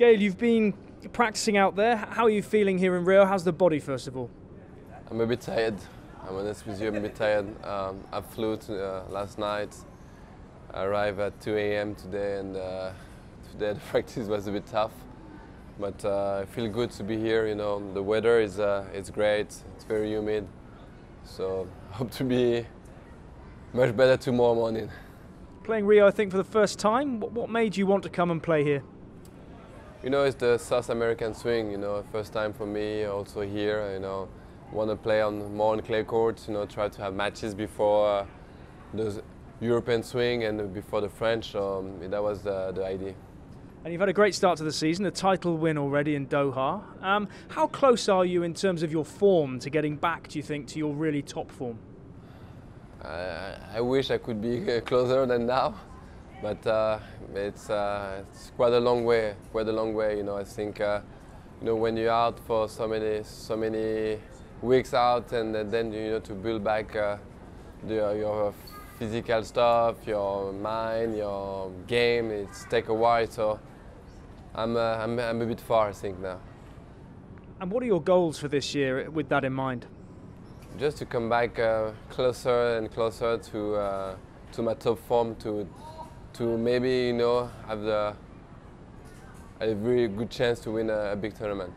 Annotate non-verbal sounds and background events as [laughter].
Gael, you've been practicing out there. How are you feeling here in Rio? How's the body, first of all? I'm a bit tired. I'm honest with you, I'm a bit tired. Um, I flew to, uh, last night. I arrived at 2 a.m. today, and uh, today [laughs] the practice was a bit tough. But uh, I feel good to be here. You know, the weather is uh, it's great. It's very humid, so I [laughs] hope to be much better tomorrow morning. Playing Rio, I think, for the first time. What made you want to come and play here? You know, it's the South American swing. You know, first time for me. Also here, you know, want to play on more on clay courts. You know, try to have matches before uh, the European swing and before the French. Um, that was the, the idea. And you've had a great start to the season, a title win already in Doha. Um, how close are you in terms of your form to getting back, do you think, to your really top form? I, I wish I could be [laughs] closer than now, but uh, it's, uh, it's quite a long way, quite a long way. You know, I think, uh, you know, when you're out for so many, so many weeks out, and then you know to build back uh, the, your physical stuff, your mind, your game, it's take a while. So I'm, uh, I'm, I'm a bit far, I think now. And what are your goals for this year with that in mind? Just to come back uh, closer and closer to uh, to my top form, to to maybe you know have the a very good chance to win a, a big tournament.